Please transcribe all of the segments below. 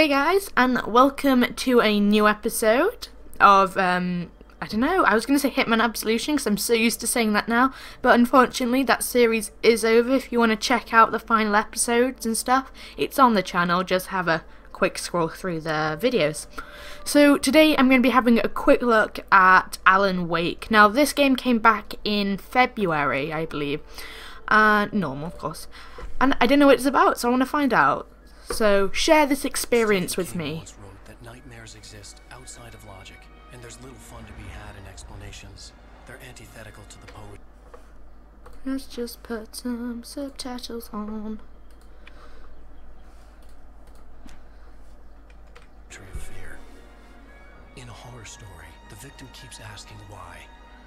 Hey guys, and welcome to a new episode of, um, I don't know, I was going to say Hitman Absolution because I'm so used to saying that now, but unfortunately that series is over. If you want to check out the final episodes and stuff, it's on the channel, just have a quick scroll through the videos. So today I'm going to be having a quick look at Alan Wake. Now this game came back in February, I believe. Uh, normal, of course. And I don't know what it's about, so I want to find out. So share this experience with me. Wrote that nightmares exist outside of logic, and there's little fun to be had in explanations. They're antithetical to the poet. Let's just put some subtitles on. Tree of fear. In a horror story, the victim keeps asking why,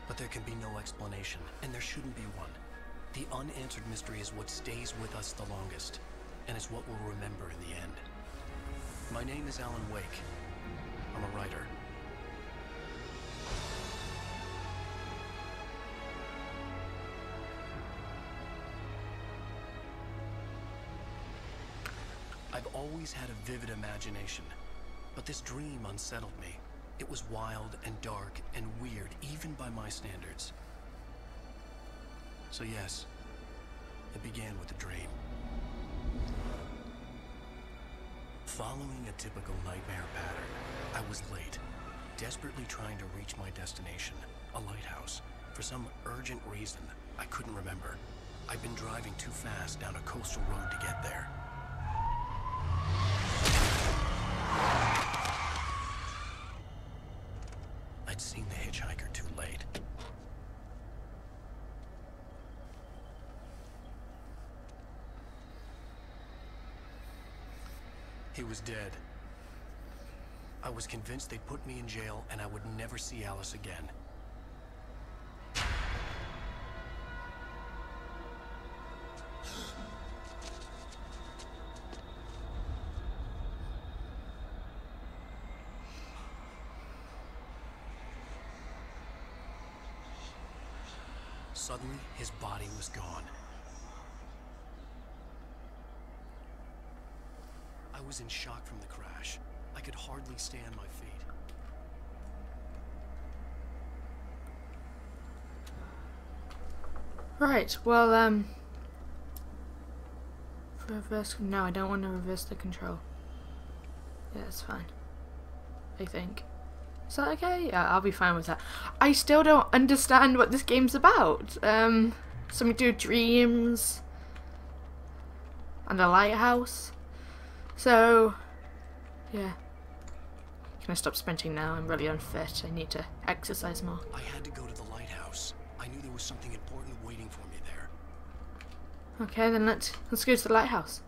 but there can be no explanation, and there shouldn't be one. The unanswered mystery is what stays with us the longest, and it's what we'll remember in the end. My name is Alan Wake. I'm a writer. I've always had a vivid imagination, but this dream unsettled me. It was wild and dark and weird, even by my standards. So yes, it began with a dream. Following a typical nightmare pattern, I was late, desperately trying to reach my destination, a lighthouse. For some urgent reason, I couldn't remember. I'd been driving too fast down a coastal road to get there. I'd seen the hitchhiker too late. He was dead. I was convinced they'd put me in jail and I would never see Alice again. Suddenly, his body was gone. Was in shock from the crash. I could hardly stay on my feet. Right, well, um... Reverse... No, I don't want to reverse the control. Yeah, it's fine. I think. Is that okay? Yeah, I'll be fine with that. I still don't understand what this game's about. Um, something to do dreams. And a lighthouse. So, yeah. Can I stop sprinting now? I'm really unfit. I need to exercise more. I had to go to the lighthouse. I knew there was something important waiting for me there. Okay, then let's let's go to the lighthouse.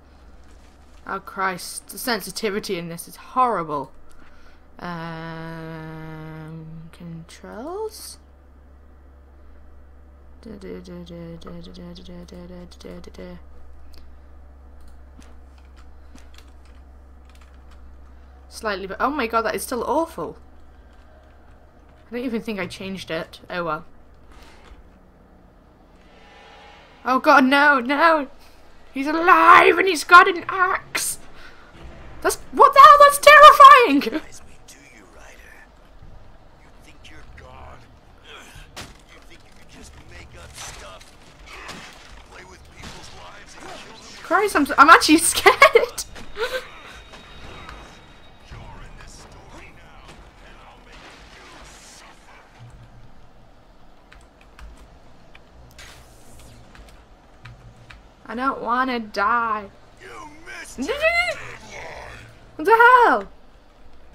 Oh Christ, the sensitivity in this is horrible. Um, controls. Slightly, but oh my god, that is still awful. I don't even think I changed it. Oh well. Oh god, no, no! He's alive and he's got an axe! That's- what the hell? That's terrifying! Eyes me to you, Ryder. I don't want to die. You missed what your deadline. the hell?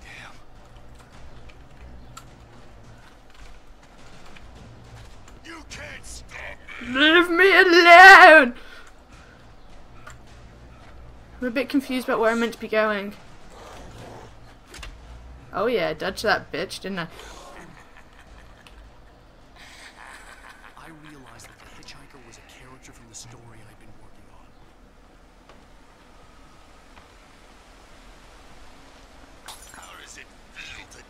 Damn. You can't stop me. Leave me alone! I'm a bit confused about where I'm meant to be going. Oh yeah, dodge that bitch, didn't I? I realized that the hitchhiker was a character from the story I'd been working on. How does it feel to die by the hands of your oppression?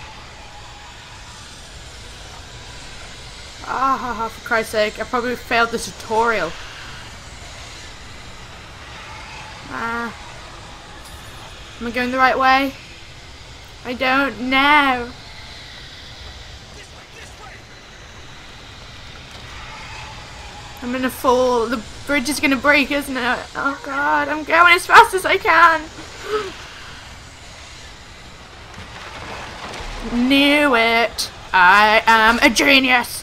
Ah, for Christ's sake, I probably failed the tutorial. Ah. Am I going the right way? I don't know. I'm gonna fall. The bridge is gonna break, isn't it? Oh god, I'm going as fast as I can. Knew it. I am a genius.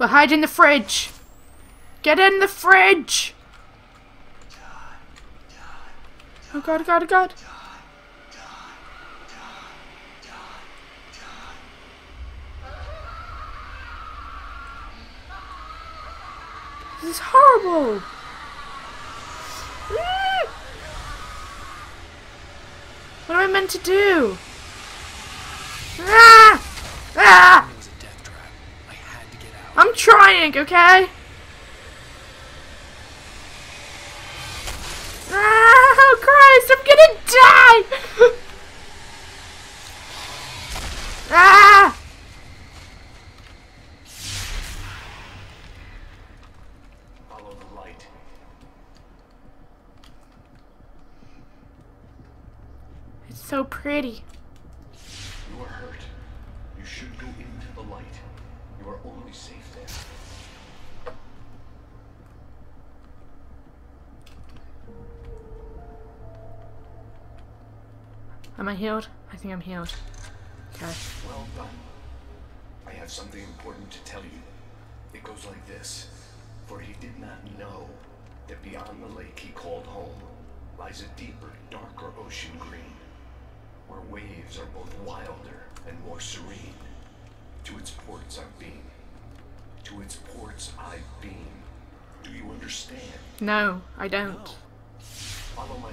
We're hiding in the fridge. Get in the fridge. Oh god, god, god. This is horrible. Mm. What am I meant to do? Ah! Ah! It was a death trap. I had to get out. I'm trying, okay? Ah, oh Christ, I'm gonna die! ah! Follow the light. It's so pretty. Am I healed? I think I'm healed. Okay. Well done. I have something important to tell you. It goes like this. For he did not know that beyond the lake he called home lies a deeper, darker ocean green, where waves are both wilder and more serene. To its ports I've been. To its ports I've been. Do you understand? No, I don't. Follow my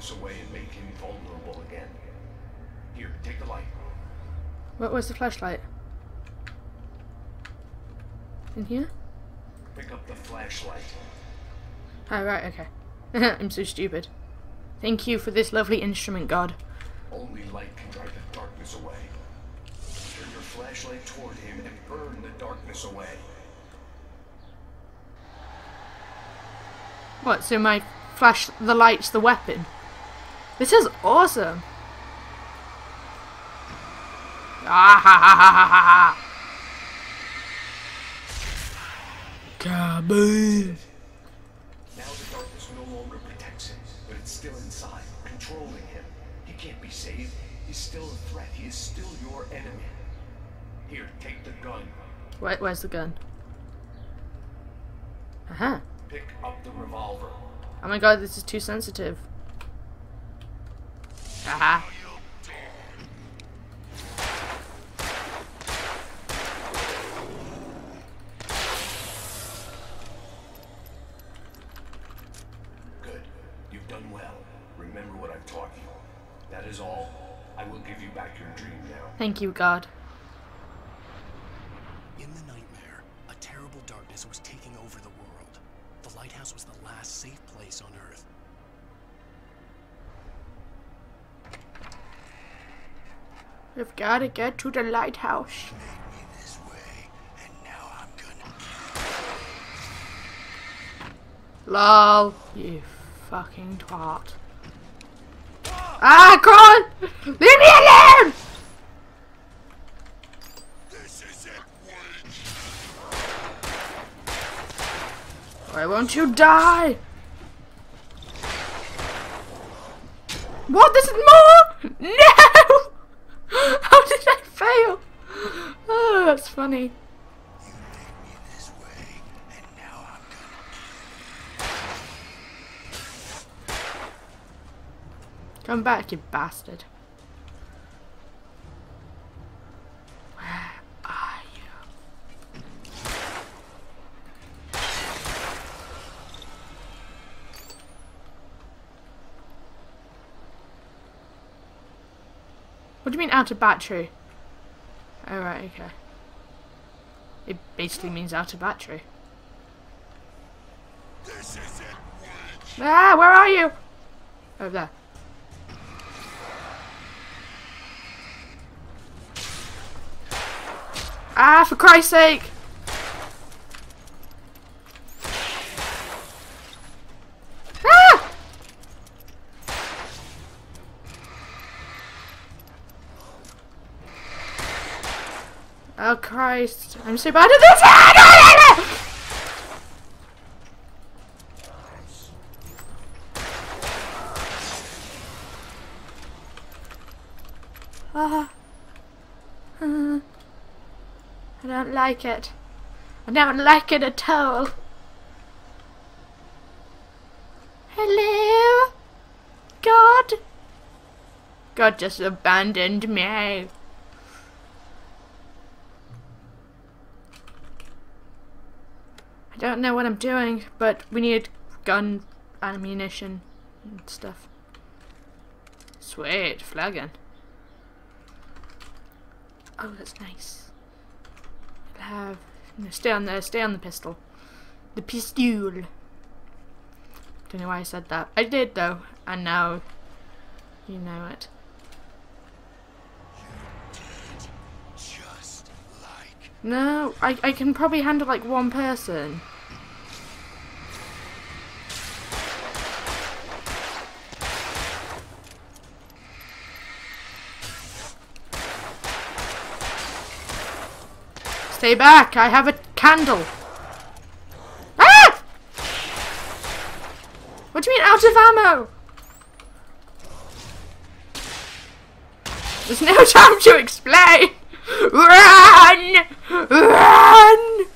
the away and make him vulnerable again. Here, take the light. What was the flashlight? In here? Pick up the flashlight. Oh, right, okay. I'm so stupid. Thank you for this lovely instrument, God. Only light can drive the darkness away. Turn your flashlight toward him and burn the darkness away. What, so my flash, the light's the weapon? This is awesome! Ah ha ha ha ha ha ha! Kaboom! Now the darkness no longer protects him, but it's still inside, controlling him. He can't be saved. He's still a threat. He is still your enemy. Here, take the gun. Where, where's the gun? Aha. Pick up the revolver. Oh my god, this is too sensitive. Aha. Good. You've done well. Remember what I've taught you. That is all. I will give you back your dream now. Thank you, God. In the nightmare, a terrible darkness was taking over the world. The lighthouse was the last safe place on Earth, Way, and now get to the lighthouse. Lol, you fucking twat. Ah, come! Leave me alone! Why won't you die? What? This is more? No! How did I fail? Oh, that's funny. Come back, you bastard. Where are you? What do you mean out of battery? Oh, Alright, okay. It basically means out of battery. This is it, Ah, where are you? Over there. Ah, for Christ's sake! Ah! Oh Christ! I'm so bad at this. Ah! Ah. I don't like it. I don't like it at all. Hello? God? God just abandoned me. Don't know what I'm doing, but we need gun ammunition and stuff. Sweet, flagon. Oh, that's nice. I'll have no, stay on there, stay on the pistol. The pistol. Don't know why I said that. I did though, and now you know it. No, I I can probably handle like one person. Stay back! I have a candle. Ah! What do you mean out of ammo? There's no time to explain. Run! Run!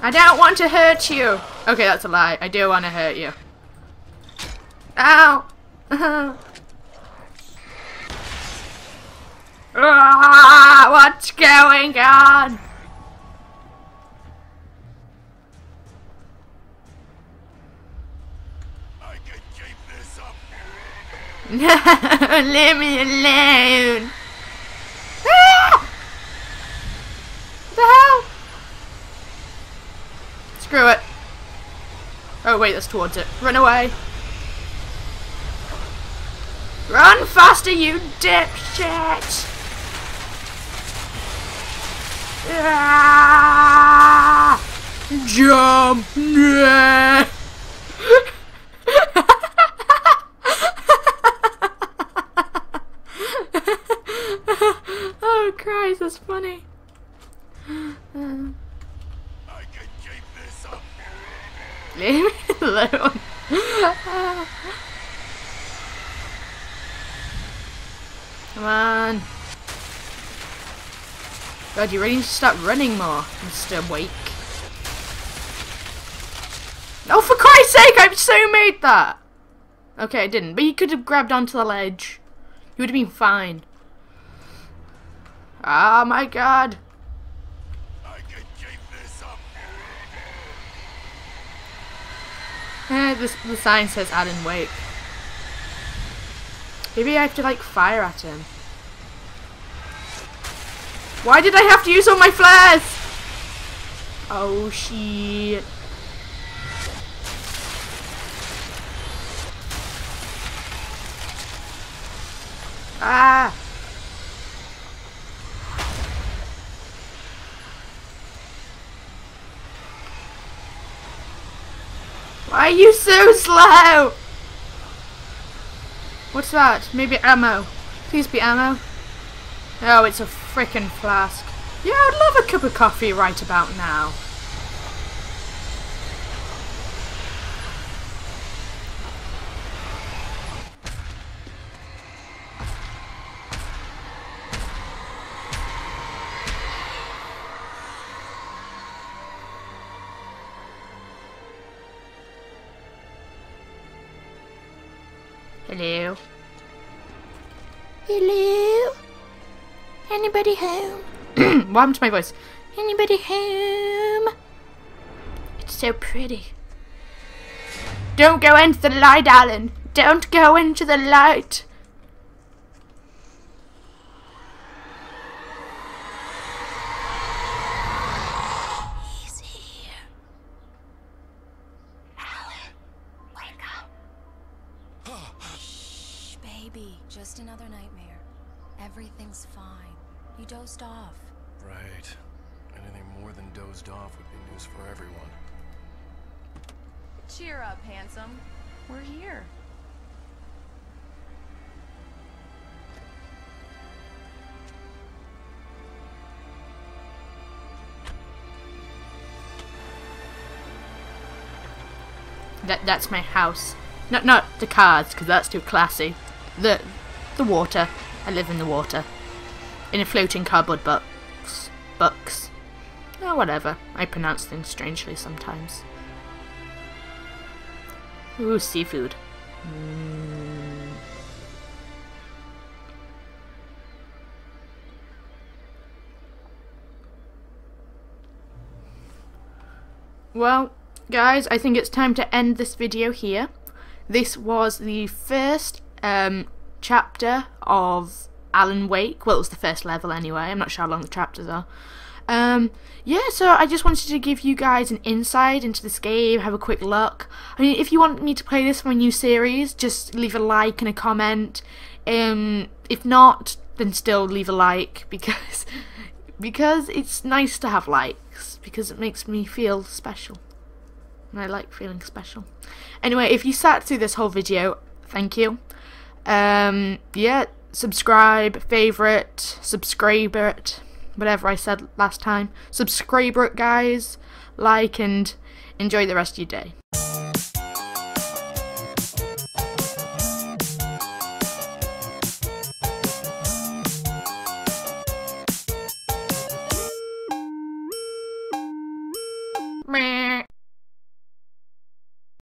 I don't want to hurt you. Okay, that's a lie. I do want to hurt you. Ow! ah, what's going on? I can keep this up. No, leave me alone. Ah! The hell? Screw it. Wait, that's towards it. Run away. Run faster, you dipshit! Ah! Jump! Yeah! oh Christ, that's funny. I alone. Come on. God, you ready to start running more, Mr. Wake? Oh, for Christ's sake, I so made that! Okay, I didn't, but you could have grabbed onto the ledge. You would have been fine. Oh my god. I can keep this up. Eh, this, the sign says Alan Wake. Maybe I have to like fire at him. Why did I have to use all my flares? Oh shit. Ah! Why are you so slow? What's that? Maybe ammo. Please be ammo. Oh, it's a frickin' flask. Yeah, I'd love a cup of coffee right about now. Anybody home? what happened to my voice? Anybody home? It's so pretty. Don't go into the light, Alan. Don't go into the light. We're here. That that's my house. Not not the cards, because that's too classy. The the water. I live in the water. In a floating cardboard box. Box. Oh, whatever. I pronounce things strangely sometimes. Ooh, seafood. Mm. Well, guys, I think it's time to end this video here. This was the first um, chapter of Alan Wake. Well, it was the first level anyway. I'm not sure how long the chapters are. Um, yeah, so I just wanted to give you guys an insight into this game, have a quick look. I mean, if you want me to play this for a new series, just leave a like and a comment. Um, if not, then still leave a like because because it's nice to have likes because it makes me feel special. And I like feeling special. Anyway, if you sat through this whole video, thank you. Um, yeah, subscribe, favorite, subscribe it, whatever I said last time. Subscribe guys. Like and enjoy the rest of your day.